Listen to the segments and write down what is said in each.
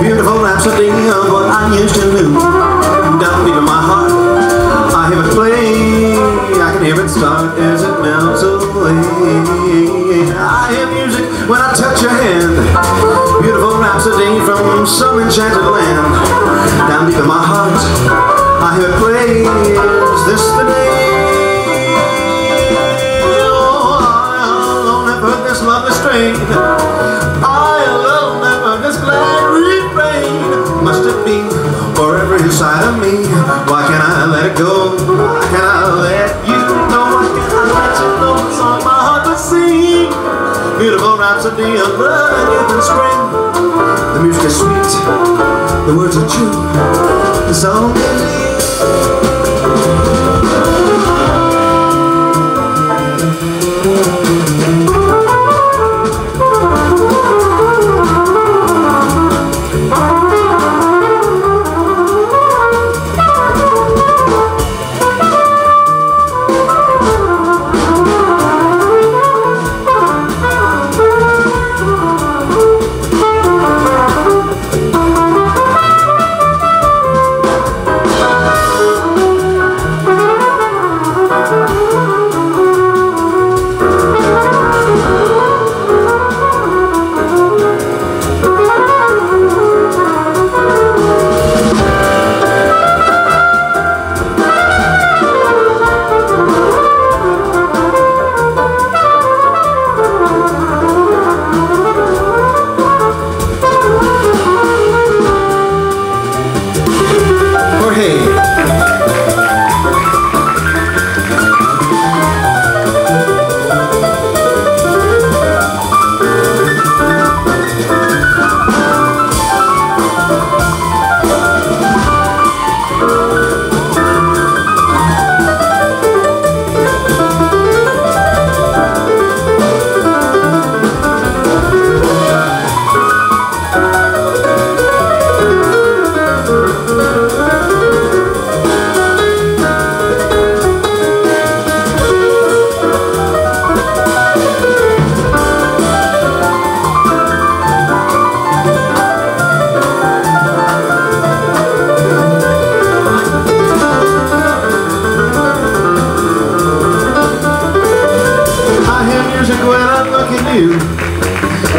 Beautiful rhapsody of what I used to do. Down deep in my heart, I hear it play. I can hear it start as it melts away. I hear music when I touch your hand. Beautiful rhapsody from some enchanted land. Down deep in my heart, I hear it play. Is this the me? Why can't I let it go? Why can't I let you know? Why can't I let you know the song my heart would sing? Beautiful rhapsody of love and youth and spring. The music is sweet, the words are true. The song is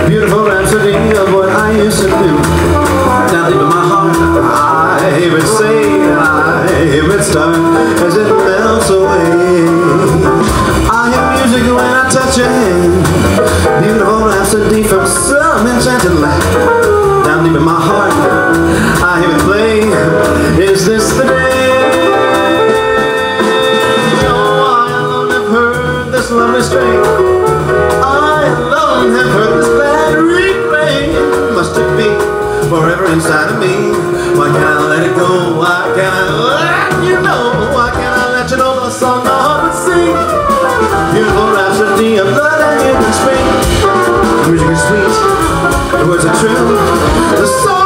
Beautiful rhapsody of what I used to do. Down deep in my heart, I it say, I it start as it melts away. I hear music when I touch your hand. Beautiful rhapsody from some enchanted land. Inside of me? Why can't I let it go? Why can't I let you know? Why can't I let you know the song my heart would sing? Beautiful rhapsody of blood and and spring. The music is sweet, the words are true. The song